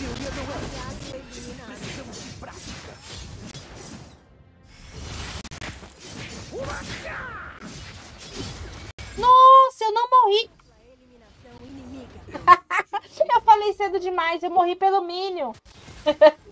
Teoria não é. Levinas. Precisamos de prática. Nossa, eu não morri. eu falei cedo demais, eu morri pelo Minion.